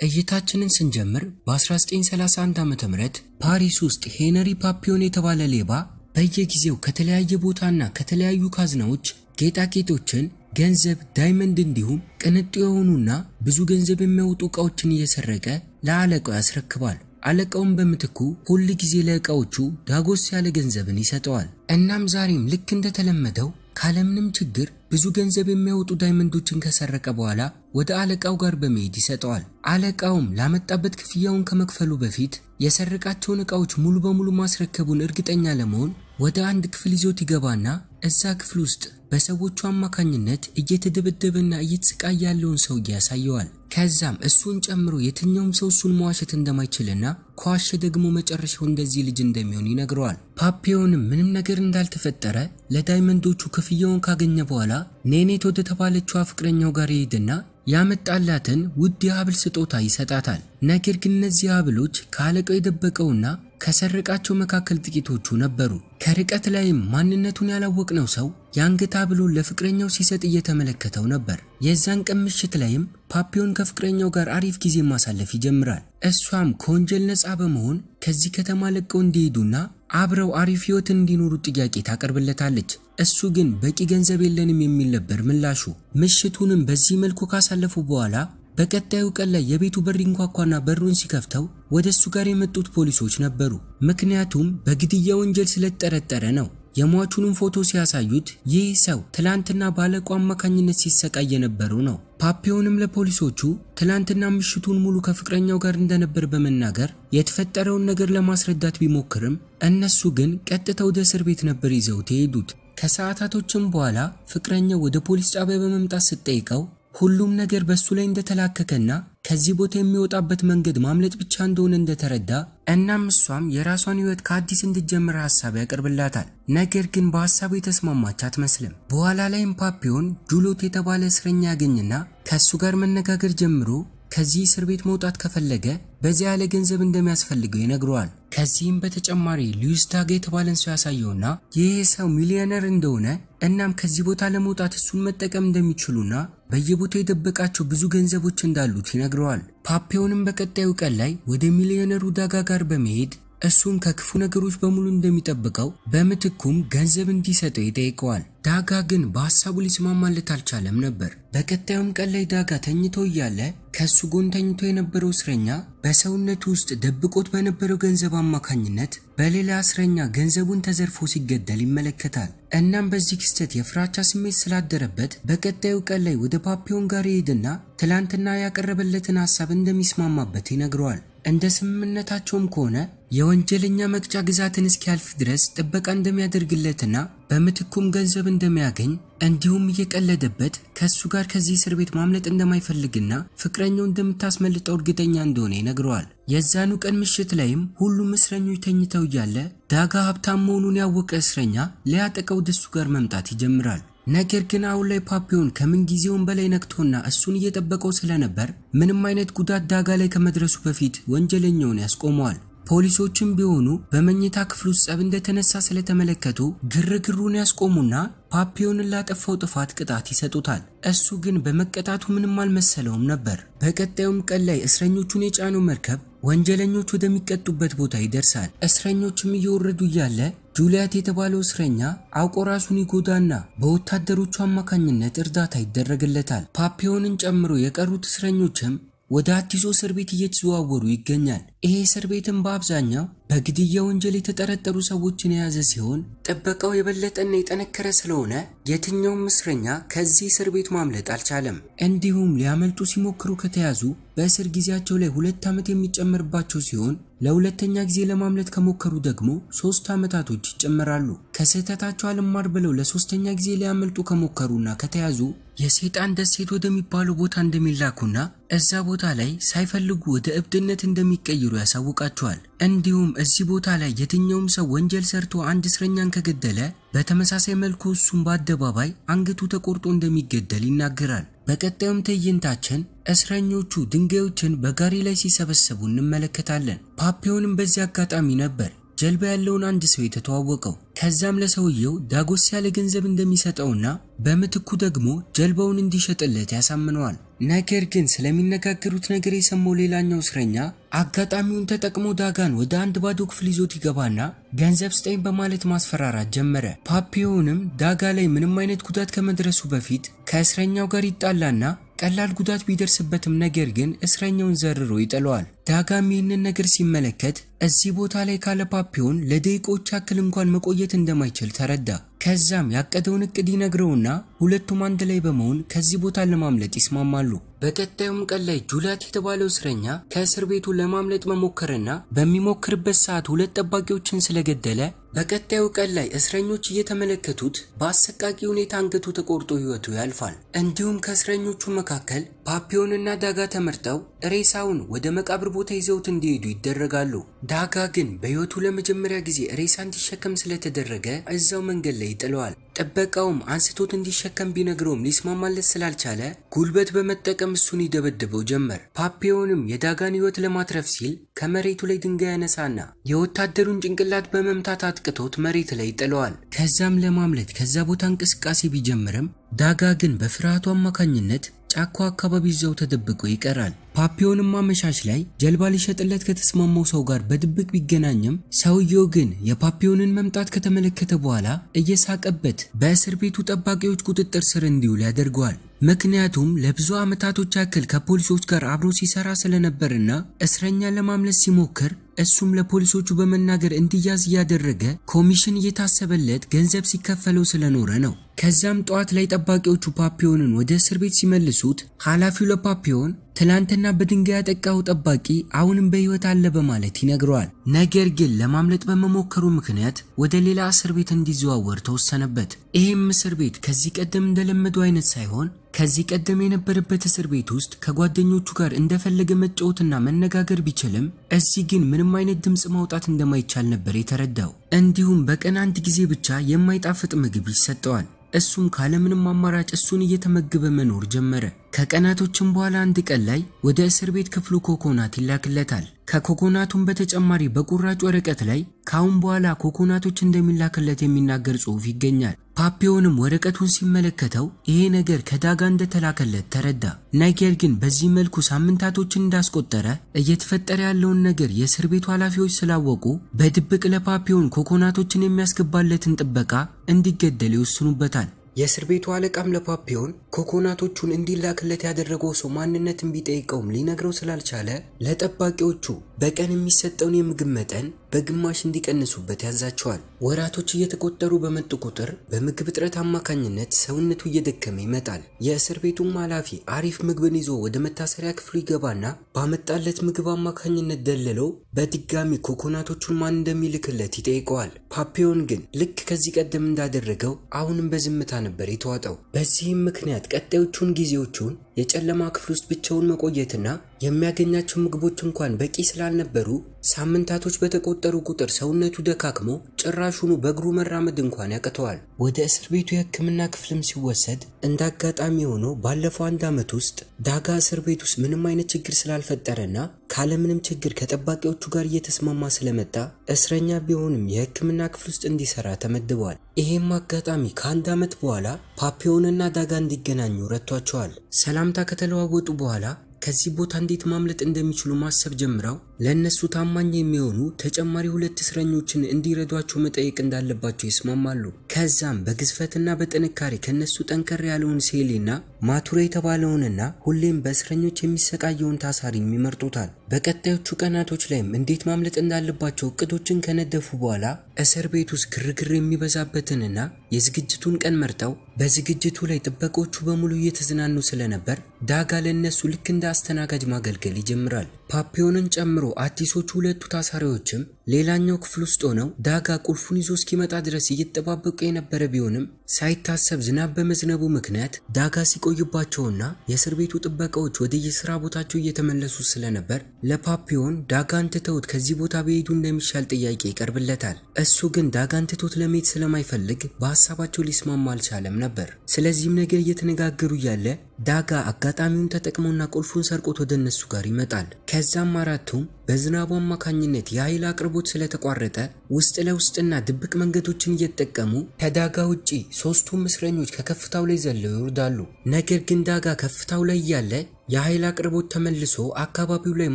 እይታችንን ስንጀምር በ1931 ዓ ም ፓሪስ ውስጥ ሄነሪ ፓፒዮን የተባለ ሌባ በየጊዜው ከተለያየ ቦታና ከተለያዩ ካዝናዎች ጌጣጌጦችን፣ ገንዘብ፣ diamond እንዲሁም ቅንጡ የሆኑና ብዙ ገንዘብ የሚያወጡ ዕቃዎችን እየሰረቀ ለአለቃው ያስረክባል። አለቃውም በምትኩ ሁል ጊዜ ለዕቃዎቹ ዳጎስ ያለ ገንዘብን ይሰጠዋል። እናም ዛሬም ልክ እንደተለመደው ካለምንም ችግር ብዙ ገንዘብ የሚያወጡ diamond ኦችን ከሰረቀ በኋላ ወደ አለቃው ጋር በመሄድ ይሰጠዋል። አለቃውም ላመጣበት ክፍያውን ከመክፈሉ በፊት የሰረቃቸውን ዕቃዎች ሙሉ በሙሉ ማስረከቡን እርግጠኛ ለመሆን ወደ አንድ ክፍል ይዞት ይገባና እዛ ክፍል ውስጥ በሰዎቹ አማካኝነት እየተደበደበና እየተሰቃየ ያለውን ሰውዬ ያሳየዋል። ከዛም እሱን ጨምሮ የትኛውም ሰው እሱን መዋሸት እንደማይችልና ከዋሸ ደግሞ መጨረሻው እንደዚህ ልጅ እንደሚሆን ይነግረዋል። ፓፒዮንም ምንም ነገር እንዳልተፈጠረ ለዳይመንዶቹ ክፍያውን ካገኘ በኋላ ኔኔት ወደ ተባለችዋ ፍቅረኛው ጋር ይሄድና ያመጣላትን ውድ የሀብል ስጦታ ይሰጣታል። ነገር ግን እነዚህ ሀብሎች ከአለቃው የደበቀውና ከሰረቃቸው መካከል ጥቂቶቹ ነበሩ። ከርቀት ላይም ማንነቱን ያላወቅነው ሰው የአንገት ሀብሉን ለፍቅረኛው ሲሰጥ እየተመለከተው ነበር። የዛን ቀን ምሽት ላይም ፓፒዮን ከፍቅረኛው ጋር አሪፍ ጊዜ ማሳለፍ ይጀምራል። እሷም ከወንጀል ነፃ በመሆን ከዚህ ከተማ ለቀው እንዲሄዱና አብረው አሪፍ ህይወትን እንዲኖሩ ጥያቄ ታቀርብለታለች። እሱ ግን በቂ ገንዘብ የለንም የሚል ነበር ምላሹ። ምሽቱንም በዚህ መልኩ ካሳለፉ በኋላ በቀጣዩ ቀን ላይ የቤቱ በር ይንኳኳና በሩን ሲከፍተው ወደ እሱ ጋር የመጡት ፖሊሶች ነበሩ። ምክንያቱም በግድያ ወንጀል ስለተጠረጠረ ነው። የሟቹንም ፎቶ ሲያሳዩት ይህ ሰው ትላንትና ባለቃው አማካኝነት ሲሰቃይ የነበረው ነው። ፓፒዮንም ለፖሊሶቹ ትላንትና ምሽቱን ሙሉ ከፍቅረኛው ጋር እንደነበር በመናገር የተፈጠረውን ነገር ለማስረዳት ቢሞክርም እነሱ ግን ቀጥታ ወደ እስር ቤት ነበር ይዘውት የሄዱት። ከሰዓታቶችም በኋላ ፍቅረኛው ወደ ፖሊስ ጣቢያ በመምጣት ስትጠይቀው ሁሉም ነገር በሱ ላይ እንደተላከከና ከዚህ ቦታ የሚወጣበት መንገድ ማምለጥ ብቻ እንደሆነ እንደተረዳ እናም እሷም የራሷን ህይወት ከአዲስ እንድትጀምር ሀሳብ ያቀርብላታል። ነገር ግን በሀሳቡ የተስማማች አትመስልም። በኋላ ላይም ፓፒዮን ጁሎት የተባለ እስረኛ ያገኝና ከእሱ ጋር መነጋገር ጀምሮ ከዚህ እስር ቤት መውጣት ከፈለገ በዚያ ያለ ገንዘብ እንደሚያስፈልገው ይነግረዋል። ከዚህም በተጨማሪ ሉዊስ ዳጋ የተባለን ሰው ያሳየውና ይህ ሰው ሚሊዮነር እንደሆነ እናም ከዚህ ቦታ ለመውጣት እሱን መጠቀም እንደሚችሉና በየቦታው የደበቃቸው ብዙ ገንዘቦች እንዳሉት ይነግረዋል። ፓፒዮንም በቀጣዩ ቀን ላይ ወደ ሚሊዮነሩ ዳጋ ጋር በመሄድ እሱም ከክፉ ነገሮች በሙሉ እንደሚጠብቀው በምትኩም ገንዘብ እንዲሰጠው ይጠይቀዋል። ዳጋ ግን በሀሳቡ ሊስማማለት አልቻለም ነበር። በቀጣዩም ቀን ላይ ዳጋ ተኝቶ እያለ ከእሱ ጎን ተኝቶ የነበረው እስረኛ በሰውነቱ ውስጥ ደብቆት በነበረው ገንዘብ አማካኝነት በሌላ እስረኛ ገንዘቡን ተዘርፎ ሲገደል ይመለከታል። እናም በዚህ ክስተት የፍራቻ ስሜት ስላደረበት በቀጣዩ ቀን ላይ ወደ ፓፒዮን ጋር ይሄድና ትላንትና ያቀረበለትን ሀሳብ እንደሚስማማበት ይነግረዋል። እንደ ስምምነታቸውም ከሆነ የወንጀለኛ መቅጫ ግዛትን እስኪያልፍ ድረስ ጥበቃ እንደሚያደርግለትና በምትኩም ገንዘብ እንደሚያገኝ እንዲሁም እየቀለደበት ከእሱ ጋር ከዚህ እስር ቤት ማምለጥ እንደማይፈልግና ፍቅረኛው እንደምታስመልጠው እርግጠኛ እንደሆነ ይነግረዋል። የዛኑ ቀን ምሽት ላይም ሁሉም እስረኞች ተኝተው እያለ ዳጋ ሀብታም መሆኑን ያወቀ እስረኛ ሊያጠቀው ወደ ጋር መምጣት ይጀምራል። ነገር ግን አሁን ላይ ፓፒዮን ከምን ጊዜውም በላይ ነክቶና እሱን እየጠበቀው ስለነበር ምንም አይነት ጉዳት ዳጋ ላይ ከመድረሱ በፊት ወንጀለኛውን ያስቆመዋል። ፖሊሶችም ቢሆኑ በመኝታ ክፍል ውስጥ ጸብ እንደተነሳ ስለተመለከቱ ግርግሩን ያስቆሙና ፓፒዮንን ላጠፋው ጥፋት ቅጣት ይሰጡታል። እሱ ግን በመቀጣቱ ምንም አልመሰለውም ነበር። በቀጣዩም ቀን ላይ እስረኞቹን የጫነው መርከብ ወንጀለኞች ወደሚቀጡበት ቦታ ይደርሳል። እስረኞችም እየወረዱ እያለ ጁሊያት የተባለው እስረኛ አውቆ ራሱን ይጎዳና በወታደሮቹ አማካኝነት እርዳታ ይደረግለታል። ፓፒዮንን ጨምሮ የቀሩት እስረኞችም ወደ አዲሱ እስር ቤት እየተዘዋወሩ ይገኛል። ይሄ እስር ቤትም በአብዛኛው በግድያ ወንጀል የተጠረጠሩ ሰዎችን የያዘ ሲሆን ጥበቃው የበለጠና የጠነከረ ስለሆነ የትኛውም እስረኛ ከዚህ እስር ቤት ማምለጥ አልቻለም። እንዲሁም ሊያመልጡ ሲሞክሩ ከተያዙ በእስር ጊዜያቸው ላይ ሁለት ዓመት የሚጨመርባቸው ሲሆን ለሁለተኛ ጊዜ ለማምለጥ ከሞከሩ ደግሞ ሶስት ዓመታቶች ይጨመራሉ። ከስህተታቸው አልማር ብለው ለሶስተኛ ጊዜ ሊያመልጡ ከሞከሩና ከተያዙ የሴጣን ደሴት ወደሚባለው ቦታ እንደሚላኩና እዛ ቦታ ላይ ሳይፈልጉ ወደ እብድነት እንደሚቀይሩ ያሳውቃቸዋል። እንዲሁም እዚህ ቦታ ላይ የትኛውም ሰው ወንጀል ሰርቶ አንድ እስረኛን ከገደለ በተመሳሳይ መልኩ እሱም በአደባባይ አንገቱ ተቆርጦ እንደሚገደል ይናገራል። በቀጣዩም ትዕይንታችን እስረኞቹ ድንጋዮችን በጋሪ ላይ ሲሰበሰቡ እንመለከታለን። ፓፒዮንም በዚህ አጋጣሚ ነበር ጀልባ ያለውን አንድ ሰው የተተዋወቀው። ከዛም ለሰውየው ዳጎስ ያለ ገንዘብ እንደሚሰጠውና በምትኩ ደግሞ ጀልባውን እንዲሸጥለት ያሳምነዋል። ነገር ግን ስለሚነጋገሩት ነገር የሰማው ሌላኛው እስረኛ አጋጣሚውን ተጠቅሞ ዳጋን ወደ አንድ ባዶ ክፍል ይዞት ይገባና ገንዘብ ስጠኝ በማለት ማስፈራራት ጀመረ። ፓፒዮንም ዳጋ ላይ ምንም አይነት ጉዳት ከመድረሱ በፊት ከእስረኛው ጋር ይጣላና ቀላል ጉዳት ቢደርስበትም ነገር ግን እስረኛውን ዘርሮ ይጥለዋል። ዳጋም ይህንን ነገር ሲመለከት እዚህ ቦታ ላይ ካለ ፓፒዮን ለደቂቆች ያክል እንኳን መቆየት እንደማይችል ተረዳ። ከዛም ያቀደውን እቅድ ይነግረውና ሁለቱም አንድ ላይ በመሆን ከዚህ ቦታ ለማምለጥ ይስማማሉ። በቀጣዩም ቀን ላይ ጁላት የተባለው እስረኛ ከእስር ቤቱ ለማምለጥ መሞከርና በሚሞክርበት ሰዓት ሁለት ጠባቂዎችን ስለገደለ በቀጣዩ ቀን ላይ እስረኞች እየተመለከቱት በአሰቃቂ ሁኔታ አንገቱ ተቆርጦ ሕይወቱ ያልፋል። እንዲሁም ከእስረኞቹ መካከል ፓፒዮንና ዳጋ ተመርጠው ሬሳውን ወደ መቃብር ቦታ ይዘውት እንዲሄዱ ይደረጋሉ። ዳጋ ግን በሕይወቱ ለመጀመሪያ ጊዜ ሬሳ እንዲሸከም ስለተደረገ እዛው መንገድ ላይ ይጥለዋል። ጥበቃውም አንስቶት እንዲሸከም ቢነግረውም ሊስማማለት ስላልቻለ ጉልበት በመጠቀም እሱን ይደበድበው ጀመር። ፓፒዮንም የዳጋን ሕይወት ለማትረፍ ሲል ከመሬቱ ላይ ድንጋይ ያነሳና የወታደሩን ጭንቅላት በመምታት አጥቅቶት መሬት ላይ ይጥለዋል። ከዛም ለማምለጥ ከዛ ቦታ እንቅስቃሴ ቢጀምርም ዳጋ ግን በፍርሃቱ አማካኝነት ጫካው አካባቢ ይዘው ተደብቆ ይቀራል። ፓፒዮንም አመሻሽ ላይ ጀልባ ሊሸጥለት ከተስማማው ሰው ጋር በድብቅ ቢገናኝም ሰውየው ግን የፓፒዮንን መምጣት ከተመለከተ በኋላ እየሳቀበት በእስር ቤቱ ጠባቂዎች ቁጥጥር ስር እንዲውል ያደርገዋል። ምክንያቱም ለብዙ ዓመታቶች ያክል ከፖሊሶች ጋር አብሮ ሲሰራ ስለነበርና እስረኛ ለማምለጥ ሲሞክር እሱም ለፖሊሶቹ በመናገር እንዲያዝ እያደረገ ኮሚሽን እየታሰበለት ገንዘብ ሲከፈለው ስለኖረ ነው። ከዛም ጠዋት ላይ ጠባቂዎቹ ፓፒዮንን ወደ እስር ቤት ሲመልሱት ኃላፊው ለፓፒዮን ትላንትና በድንጋይ ያጠቃው ጠባቂ አሁንም በሕይወት አለ በማለት ይነግረዋል። ነገር ግን ለማምለጥ በመሞከሩ ምክንያት ወደ ሌላ እስር ቤት እንዲዘዋወር ተወሰነበት። ይህም እስር ቤት ከዚህ ቀደም እንደለመደው አይነት ሳይሆን ከዚህ ቀደም የነበረበት እስር ቤት ውስጥ ከጓደኞቹ ጋር እንደፈለገ መጫወትና መነጋገር ቢችልም እዚህ ግን ምንም አይነት ድምፅ ማውጣት እንደማይቻል ነበር የተረዳው። እንዲሁም በቀን አንድ ጊዜ ብቻ የማይጣፍጥ ምግብ ይሰጠዋል። እሱም ካለምንም አማራጭ እሱን እየተመገበ መኖር ጀመረ። ከቀናቶችም በኋላ አንድ ቀን ላይ ወደ እስር ቤት ክፍሉ ኮኮናት ይላክለታል። ከኮኮናቱም በተጨማሪ በቁራጭ ወረቀት ላይ ካሁን በኋላ ኮኮናቶች እንደሚላክለት የሚናገር ጽሑፍ ይገኛል። ፓፒዮንም ወረቀቱን ሲመለከተው ይሄ ነገር ከዳጋ እንደተላከለት ተረዳ። ነገር ግን በዚህ መልኩ ሳምንታቶችን እንዳስቆጠረ እየተፈጠረ ያለውን ነገር የእስር ቤቱ ኃላፊዎች ስላወቁ በድብቅ ለፓፒዮን ኮኮናቶችን የሚያስገባለትን ጥበቃ እንዲገደል ይወስኑበታል። የእስር ቤቱ አለቃም ለፓፒዮን ኮኮናቶቹን እንዲላክለት ያደረገው ሰው ማንነትን ቢጠይቀውም ሊነግረው ስላልቻለ ለጠባቂዎቹ በቀን የሚሰጠውን የምግብ መጠን በግማሽ እንዲቀንሱበት ያዛቸዋል። ወራቶች እየተቆጠሩ በመጡ ቁጥር በምግብ እጥረት አማካኝነት ሰውነቱ እየደከመ ይመጣል። የእስር ቤቱም ኃላፊ አሪፍ ምግብን ይዞ ወደ መታሰሪያ ክፍሉ ይገባና ባመጣለት ምግብ አማካኝነት ደልለው በድጋሚ ኮኮናቶቹን ማን እንደሚልክለት ይጠይቀዋል። ፓፒዮን ግን ልክ ከዚህ ቀደም እንዳደረገው አሁንም በዝምታ ነበር የተዋጠው። በዚህም ምክንያት ቀጣዮቹን ጊዜዎቹን የጨለማ ክፍል ውስጥ ብቻውን መቆየትና የሚያገኛቸው ምግቦች እንኳን በቂ ስላልነበሩ ሳምንታቶች በተቆጠሩ ቁጥር ሰውነቱ ደካክሞ ጭራሹኑ በእግሩ መራመድ እንኳን ያቅተዋል። ወደ እስር ቤቱ የሕክምና ክፍልም ሲወሰድ እንደ አጋጣሚ ሆኖ ባለፈው አንድ ዓመት ውስጥ ዳጋ እስር ቤት ውስጥ ምንም አይነት ችግር ስላልፈጠረና ካለምንም ችግር ከጠባቂዎቹ ጋር እየተስማማ ስለመጣ እስረኛ ቢሆንም የሕክምና ክፍል ውስጥ እንዲሰራ ተመድበዋል። ይሄም አጋጣሚ ከአንድ ዓመት በኋላ ፓፒዮንና ዳጋ እንዲገናኙ ረድቷቸዋል። ሰላምታ ከተለዋወጡ በኋላ ከዚህ ቦታ እንዴት ማምለጥ እንደሚችሉ ማሰብ ጀምረው ለእነሱ ታማኝ የሚሆኑ ተጨማሪ ሁለት እስረኞችን እንዲረዷቸው መጠየቅ እንዳለባቸው ይስማማሉ። ከዛም በግዝፈትና በጥንካሬ ከነሱ ጠንከር ያለውን ሴሌና ማቱሬ የተባለውንና ሁሌም በእስረኞች የሚሰቃየውን ታሳሪም ይመርጡታል። በቀጣዮቹ ቀናቶች ላይም እንዴት ማምለጥ እንዳለባቸው እቅዶችን ከነደፉ በኋላ እስር ቤት ውስጥ ግርግር የሚበዛበትንና የዝግጅቱን ቀን መርጠው በዝግጅቱ ላይ ጥበቆቹ በሙሉ እየተዝናኑ ስለነበር ዳጋ ለእነሱ ልክ እንደ አስተናጋጅ ማገልገል ይጀምራል። ፓፒዮንን ጨምሮ አዲሶቹ ሁለቱ ታሳሪዎችም ሌላኛው ክፍል ውስጥ ሆነው ዳጋ ቁልፉን ይዞ እስኪመጣ ድረስ እየተጠባበቁ የነበረ ቢሆንም ሳይታሰብ ዝናብ በመዝነቡ ምክንያት ዳጋ ሲቆይባቸውና የእስር ቤቱ ጥበቃዎች ወደ የስራ ቦታቸው እየተመለሱ ስለነበር ለፓፒዮን ዳጋን ትተውት ከዚህ ቦታ በሄዱ እንደሚሻል ጥያቄ ይቀርብለታል። እሱ ግን ዳጋን ትቶት ለመሄድ ስለማይፈልግ በሀሳባቸው ሊስማማ አልቻለም ነበር። ስለዚህም ነገር እየተነጋገሩ እያለ ዳጋ አጋጣሚውን ተጠቅሞና ቁልፉን ሰርቆት ወደ እነሱ ጋር ይመጣል። ከዛም አራቱም በዝናቡ አማካኝነት የኃይል አቅርቦት ስለተቋረጠ ውስጥ ለውስጥና ድብቅ መንገዶችን እየተጠቀሙ ከዳጋ ውጪ ሶስቱም እስረኞች ከከፍታው ላይ ዘለው ይወርዳሉ። ነገር ግን ዳጋ ከፍታው ላይ እያለ የኃይል አቅርቦት ተመልሶ አካባቢው ላይ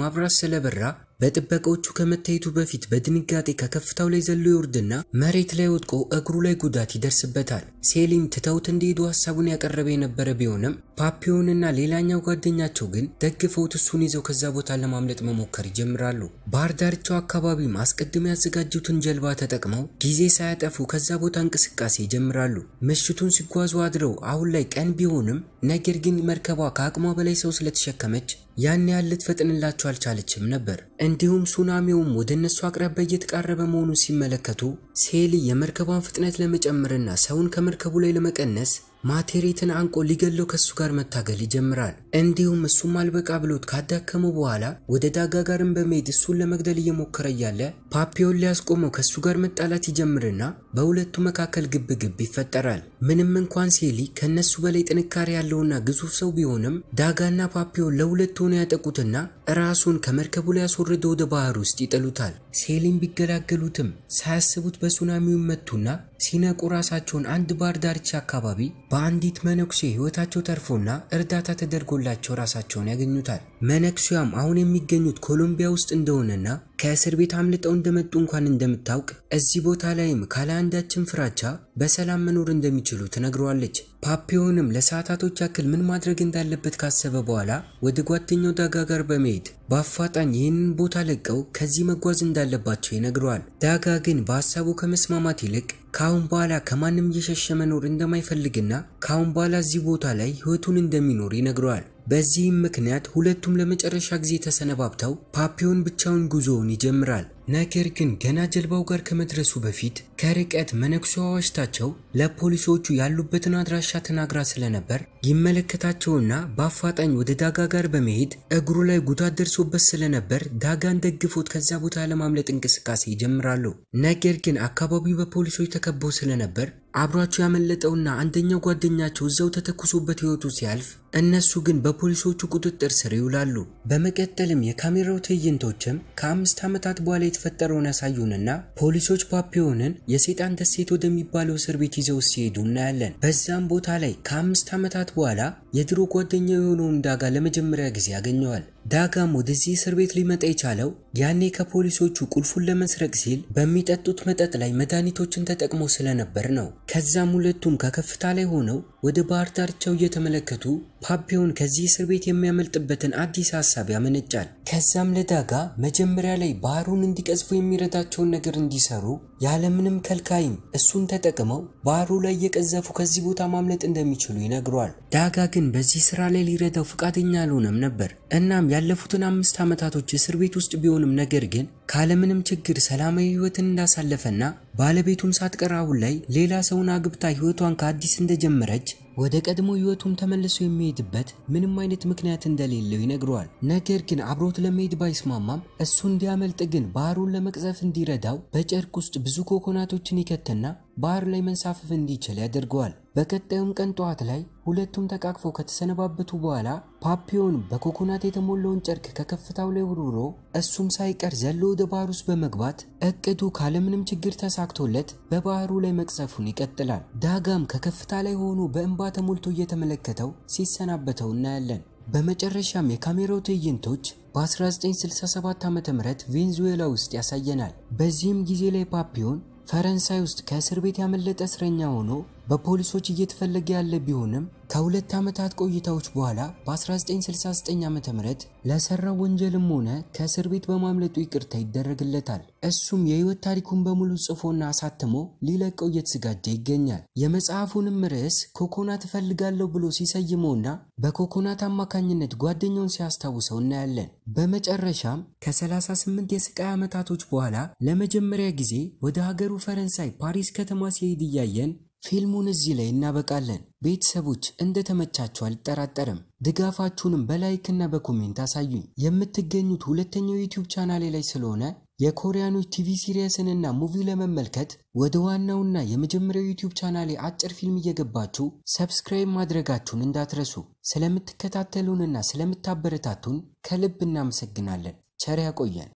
ማብራት ስለበራ በጥበቃዎቹ ከመታየቱ በፊት በድንጋጤ ከከፍታው ላይ ዘሎ ይወርድና መሬት ላይ ወድቆ እግሩ ላይ ጉዳት ይደርስበታል። ሴሊም ትተውት እንዲሄዱ ሀሳቡን ያቀረበ የነበረ ቢሆንም ፓፒዮንና ሌላኛው ጓደኛቸው ግን ደግፈውት እሱን ይዘው ከዛ ቦታ ለማምለጥ መሞከር ይጀምራሉ። ባህር ዳርቻው አካባቢም አስቀድመው ያዘጋጁትን ጀልባ ተጠቅመው ጊዜ ሳያጠፉ ከዛ ቦታ እንቅስቃሴ ይጀምራሉ። ምሽቱን ሲጓዙ አድረው አሁን ላይ ቀን ቢሆንም ነገር ግን መርከቧ ከአቅሟ በላይ ሰው ስለተሸከመች ያን ያህል ልትፈጥንላቸው አልቻለችም ነበር። እንዲሁም ሱናሚውም ወደ እነሱ አቅራቢያ እየተቃረበ መሆኑን ሲመለከቱ ሴሊ የመርከቧን ፍጥነት ለመጨመርና ሰውን ከመርከቡ ላይ ለመቀነስ ማቴሬትን አንቆ ሊገለው ከሱ ጋር መታገል ይጀምራል። እንዲሁም እሱም አልበቃ ብሎት ካዳከመው በኋላ ወደ ዳጋ ጋርም በመሄድ እሱን ለመግደል እየሞከረ እያለ ፓፒዮን ሊያስቆመው ከሱ ጋር መጣላት ይጀምርና በሁለቱ መካከል ግብ ግብ ይፈጠራል። ምንም እንኳን ሴሊ ከነሱ በላይ ጥንካሬ ያለውና ግዙፍ ሰው ቢሆንም ዳጋና ፓፒዮን ለሁለት ሆነው ያጠቁትና ራሱን ከመርከቡ ላይ አስወርደው ወደ ባህር ውስጥ ይጥሉታል። ሴሊም ቢገላገሉትም ሳያስቡት በሱናሚው መቱና ሲነቁ ራሳቸውን አንድ ባህር ዳርቻ አካባቢ በአንዲት መነኩሴ ሕይወታቸው ተርፎና እርዳታ ተደርጎላቸው ራሳቸውን ያገኙታል። መነኩሴዋም አሁን የሚገኙት ኮሎምቢያ ውስጥ እንደሆነና ከእስር ቤት አምልጠው እንደመጡ እንኳን እንደምታውቅ እዚህ ቦታ ላይም ካለ አንዳችን ፍራቻ በሰላም መኖር እንደሚችሉ ትነግረዋለች። ፓፒዮንም ለሰዓታቶች ያክል ምን ማድረግ እንዳለበት ካሰበ በኋላ ወደ ጓደኛው ዳጋ ጋር በመሄድ በአፋጣኝ ይህንን ቦታ ለቀው ከዚህ መጓዝ እንዳለባቸው ይነግረዋል። ዳጋ ግን በሀሳቡ ከመስማማት ይልቅ ከአሁን በኋላ ከማንም እየሸሸ መኖር እንደማይፈልግና ከአሁን በኋላ እዚህ ቦታ ላይ ሕይወቱን እንደሚኖር ይነግረዋል። በዚህም ምክንያት ሁለቱም ለመጨረሻ ጊዜ ተሰነባብተው ፓፒዮን ብቻውን ጉዞውን ይጀምራል። ነገር ግን ገና ጀልባው ጋር ከመድረሱ በፊት ከርቀት መነኩሴዋ ዋሽታቸው ለፖሊሶቹ ያሉበትን አድራሻ ተናግራ ስለነበር ይመለከታቸውና በአፋጣኝ ወደ ዳጋ ጋር በመሄድ እግሩ ላይ ጉዳት ደርሶበት ስለነበር ዳጋን ደግፎት ከዛ ቦታ ለማምለጥ እንቅስቃሴ ይጀምራሉ። ነገር ግን አካባቢው በፖሊሶች ተከቦ ስለነበር አብሯቸው ያመለጠውና አንደኛው ጓደኛቸው እዛው ተተኩሶበት ሕይወቱ ሲያልፍ እነሱ ግን በፖሊሶቹ ቁጥጥር ስር ይውላሉ። በመቀጠልም የካሜራው ትዕይንቶችም ከአምስት ዓመታት በኋላ የተፈጠረውን ያሳዩንና ፖሊሶች ፓፒዮንን የሴጣን ደሴት ወደሚባለው እስር ቤት ይዘው ሲሄዱ እናያለን። በዛም ቦታ ላይ ከአምስት ዓመታት በኋላ የድሮ ጓደኛው የሆነውን ዳጋ ለመጀመሪያ ጊዜ ያገኘዋል። ዳጋም ወደዚህ እስር ቤት ሊመጣ የቻለው ያኔ ከፖሊሶቹ ቁልፉን ለመስረቅ ሲል በሚጠጡት መጠጥ ላይ መድኃኒቶችን ተጠቅሞ ስለነበር ነው። ከዛም ሁለቱም ከከፍታ ላይ ሆነው ወደ ባህር ዳርቻው እየተመለከቱ ፓፒዮን ከዚህ እስር ቤት የሚያመልጥበትን አዲስ ሀሳብ ያመነጫል። ከዛም ለዳጋ መጀመሪያ ላይ ባህሩን እንዲቀዝፉ የሚረዳቸውን ነገር እንዲሰሩ ያለምንም ከልካይም እሱን ተጠቅመው ባህሩ ላይ እየቀዘፉ ከዚህ ቦታ ማምለጥ እንደሚችሉ ይነግረዋል። ዳጋ ግን በዚህ ስራ ላይ ሊረዳው ፈቃደኛ አልሆነም ነበር። እናም ያለፉትን አምስት ዓመታቶች እስር ቤት ውስጥ ቢሆንም ነገር ግን ካለምንም ችግር ሰላማዊ ህይወትን እንዳሳለፈና ባለቤቱን ሳትቀር አሁን ላይ ሌላ ሰውን አግብታ ህይወቷን ከአዲስ እንደጀመረች ወደ ቀድሞ ህይወቱን ተመልሶ የሚሄድበት ምንም አይነት ምክንያት እንደሌለው ይነግረዋል። ነገር ግን አብሮት ለመሄድ ባይስማማም እሱ እንዲያመልጥ ግን ባህሩን ለመቅዘፍ እንዲረዳው በጨርቅ ውስጥ ብዙ ኮኮናቶችን ይከትና ባህር ላይ መንሳፈፍ እንዲችል ያደርገዋል። በቀጣዩም ቀን ጠዋት ላይ ሁለቱም ተቃቅፈው ከተሰነባበቱ በኋላ ፓፒዮን በኮኮናት የተሞላውን ጨርቅ ከከፍታው ላይ ውርውሮ እሱም ሳይቀር ዘሎ ወደ ባህር ውስጥ በመግባት እቅዱ ካለምንም ችግር ተሳክቶለት በባህሩ ላይ መቅዘፉን ይቀጥላል። ዳጋም ከከፍታ ላይ ሆኖ በእንባ ተሞልቶ እየተመለከተው ሲሰናበተው እናያለን። በመጨረሻም የካሜራው ትዕይንቶች በ1967 ዓ ም ቬንዙዌላ ውስጥ ያሳየናል። በዚህም ጊዜ ላይ ፓፒዮን ፈረንሳይ ውስጥ ከእስር ቤት ያመለጠ እስረኛ ሆኖ በፖሊሶች እየተፈለገ ያለ ቢሆንም ከሁለት ዓመታት ቆይታዎች በኋላ በ1969 ዓ ም ለሰራው ወንጀልም ሆነ ከእስር ቤት በማምለጡ ይቅርታ ይደረግለታል። እሱም የህይወት ታሪኩን በሙሉ ጽፎና አሳትሞ ሊለቀው እየተዘጋጀ ይገኛል። የመጽሐፉንም ርዕስ ኮኮናት እፈልጋለሁ ብሎ ሲሰይመውና በኮኮናት አማካኝነት ጓደኛውን ሲያስታውሰው እናያለን። በመጨረሻም ከ38 የስቃይ ዓመታቶች በኋላ ለመጀመሪያ ጊዜ ወደ ሀገሩ ፈረንሳይ ፓሪስ ከተማ ሲሄድ እያየን ፊልሙን እዚህ ላይ እናበቃለን። ቤተሰቦች እንደተመቻችሁ አልጠራጠርም። ድጋፋችሁንም በ like ና በ comment አሳዩኝ። የምትገኙት ሁለተኛው YouTube channel ኤ ላይ ስለሆነ የኮሪያኖች TV series ንና movie ለመመልከት ወደ ዋናውና የመጀመሪያው YouTube channel ኤ አጭር ፊልም እየገባችሁ subscribe ማድረጋችሁን እንዳትረሱ። ስለምትከታተሉንና ስለምታበረታቱን ከልብ እናመሰግናለን። ቸር ያቆየን።